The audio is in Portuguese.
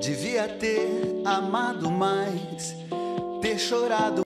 Devia ter amado mais, ter chorado